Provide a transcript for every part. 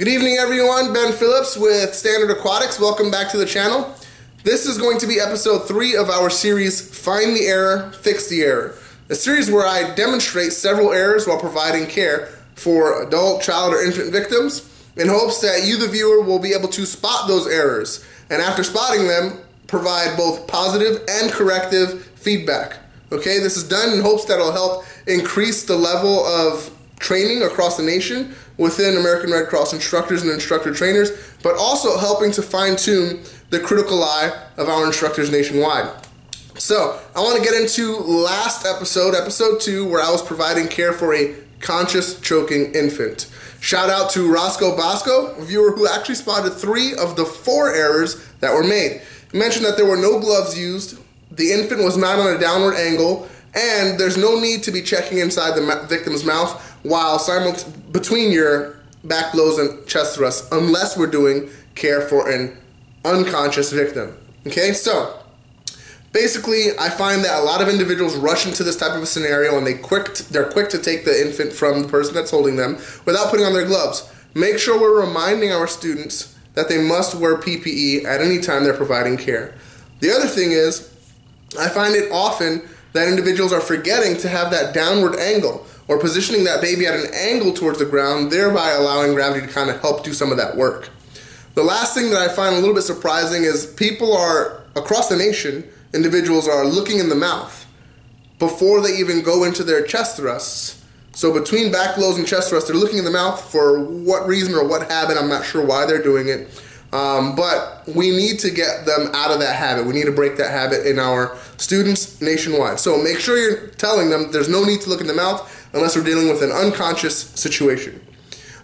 Good evening everyone, Ben Phillips with Standard Aquatics. Welcome back to the channel. This is going to be episode 3 of our series, Find the Error, Fix the Error. A series where I demonstrate several errors while providing care for adult, child, or infant victims in hopes that you, the viewer, will be able to spot those errors. And after spotting them, provide both positive and corrective feedback. Okay, this is done in hopes that it'll help increase the level of training across the nation within American Red Cross instructors and instructor trainers, but also helping to fine tune the critical eye of our instructors nationwide. So, I want to get into last episode, episode two, where I was providing care for a conscious choking infant. Shout out to Roscoe Bosco, a viewer who actually spotted three of the four errors that were made. He mentioned that there were no gloves used, the infant was not on a downward angle, and there's no need to be checking inside the victim's mouth while simultaneously between your back blows and chest thrusts, unless we're doing care for an unconscious victim. Okay, so basically, I find that a lot of individuals rush into this type of a scenario and they quick they're quick to take the infant from the person that's holding them without putting on their gloves. Make sure we're reminding our students that they must wear PPE at any time they're providing care. The other thing is, I find it often that individuals are forgetting to have that downward angle or positioning that baby at an angle towards the ground, thereby allowing gravity to kind of help do some of that work. The last thing that I find a little bit surprising is people are, across the nation, individuals are looking in the mouth before they even go into their chest thrusts. So between back blows and chest thrusts, they're looking in the mouth for what reason or what habit, I'm not sure why they're doing it. Um, but we need to get them out of that habit. We need to break that habit in our students nationwide. So make sure you're telling them there's no need to look in the mouth unless we're dealing with an unconscious situation.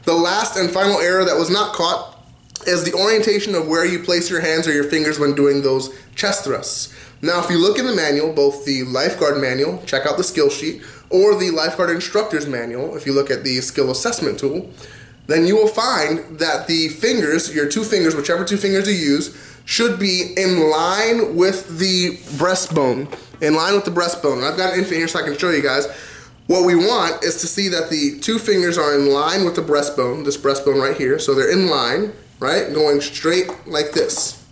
The last and final error that was not caught is the orientation of where you place your hands or your fingers when doing those chest thrusts. Now, if you look in the manual, both the lifeguard manual, check out the skill sheet, or the lifeguard instructor's manual, if you look at the skill assessment tool, then you will find that the fingers, your two fingers, whichever two fingers you use, should be in line with the breastbone. In line with the breastbone. I've got an infant here so I can show you guys. What we want is to see that the two fingers are in line with the breastbone, this breastbone right here. So they're in line, right? Going straight like this,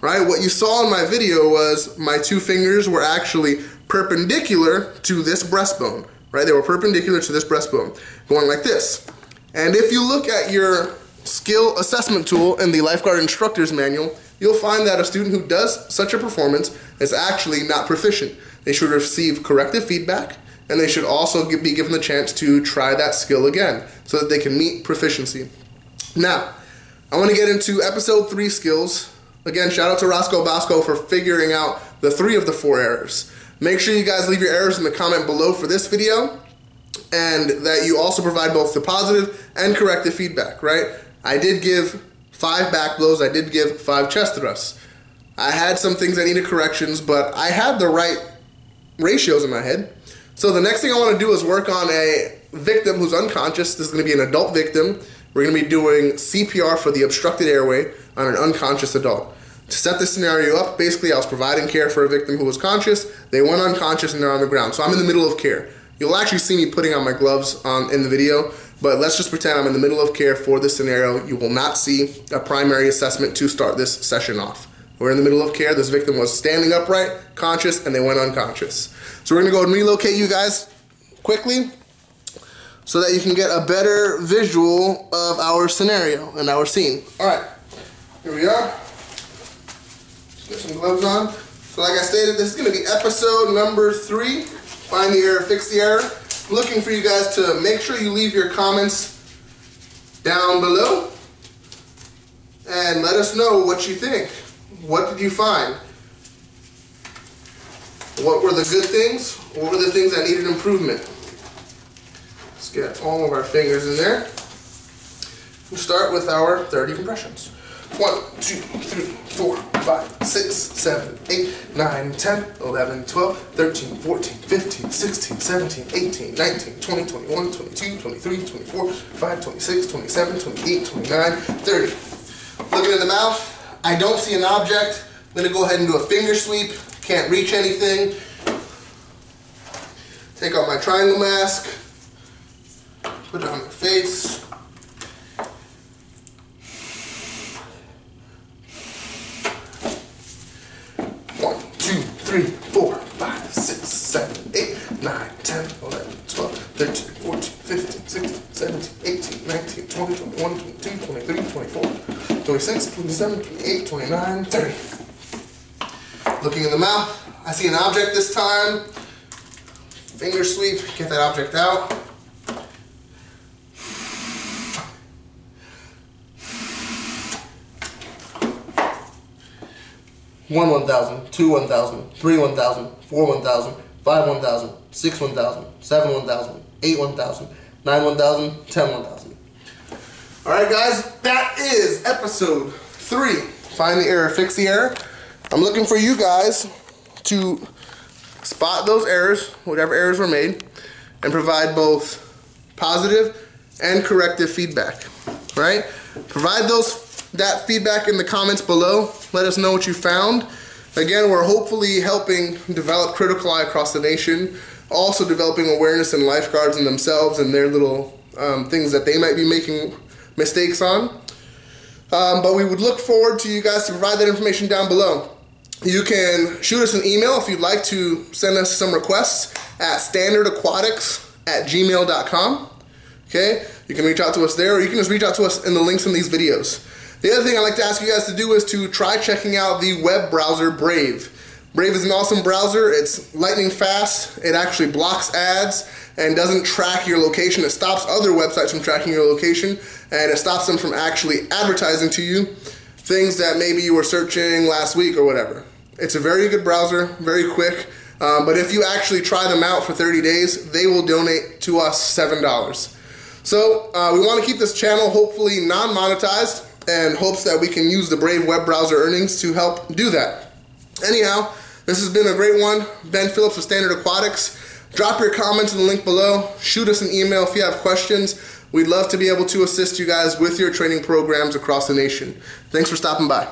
right? What you saw in my video was my two fingers were actually perpendicular to this breastbone, right? They were perpendicular to this breastbone, going like this. And if you look at your skill assessment tool in the lifeguard instructor's manual, you'll find that a student who does such a performance is actually not proficient. They should receive corrective feedback and they should also be given the chance to try that skill again so that they can meet proficiency. Now, I want to get into episode three skills. Again, shout out to Roscoe Bosco for figuring out the three of the four errors. Make sure you guys leave your errors in the comment below for this video and that you also provide both the positive and corrective feedback, right? I did give five back blows, I did give five chest thrusts. I had some things that needed corrections, but I had the right ratios in my head. So the next thing I want to do is work on a victim who's unconscious. This is going to be an adult victim. We're going to be doing CPR for the obstructed airway on an unconscious adult. To set this scenario up, basically I was providing care for a victim who was conscious. They went unconscious and they're on the ground. So I'm in the middle of care. You'll actually see me putting on my gloves on, in the video, but let's just pretend I'm in the middle of care for this scenario. You will not see a primary assessment to start this session off. We're in the middle of care. This victim was standing upright, conscious, and they went unconscious. So we're gonna go and relocate you guys quickly so that you can get a better visual of our scenario and our scene. All right, here we are. get some gloves on. So like I stated, this is gonna be episode number three find the error, fix the error. looking for you guys to make sure you leave your comments down below and let us know what you think. What did you find? What were the good things? What were the things that needed improvement? Let's get all of our fingers in there. We'll start with our 30 compressions. 1, 2, 3, 4, 5, 6, 7, 8, 9, 10, 11, 12, 13, 14, 15, 16, 17, 18, 19, 20, 21, 22, 23, 24, 25, 26, 27, 28, 29, 30. Looking in the mouth, I don't see an object. I'm going to go ahead and do a finger sweep. Can't reach anything. Take out my triangle mask. Put it on my face. One, two, three, four, five, six, seven, eight, nine, ten, eleven, twelve, thirteen, fourteen, fifteen, sixteen, seventeen, eighteen, nineteen, twenty, twenty-one, twenty-two, twenty-three, twenty-four. 26, 27, 28, 29, 30. Looking in the mouth, I see an object this time. Finger sweep, get that object out. One 1,000, two 1,000, three 1,000, four 1,000, five 1,000, six 1,000, seven 1,000, eight 1,000, nine 1,000, ten 1,000. All right, guys, that is episode three. Find the error, fix the error. I'm looking for you guys to spot those errors, whatever errors were made, and provide both positive and corrective feedback, right? Provide those that feedback in the comments below. Let us know what you found. Again, we're hopefully helping develop critical eye across the nation, also developing awareness in lifeguards and themselves and their little um, things that they might be making mistakes on. Um, but we would look forward to you guys to provide that information down below. You can shoot us an email if you'd like to send us some requests at standardaquatics at gmail.com. Okay, you can reach out to us there, or you can just reach out to us in the links in these videos. The other thing I'd like to ask you guys to do is to try checking out the web browser Brave. Brave is an awesome browser. It's lightning fast. It actually blocks ads and doesn't track your location. It stops other websites from tracking your location and it stops them from actually advertising to you things that maybe you were searching last week or whatever. It's a very good browser, very quick. Um, but if you actually try them out for 30 days, they will donate to us $7. So uh, we want to keep this channel hopefully non-monetized and hopes that we can use the Brave web browser earnings to help do that. Anyhow, this has been a great one. Ben Phillips with Standard Aquatics. Drop your comments in the link below. Shoot us an email if you have questions. We'd love to be able to assist you guys with your training programs across the nation. Thanks for stopping by.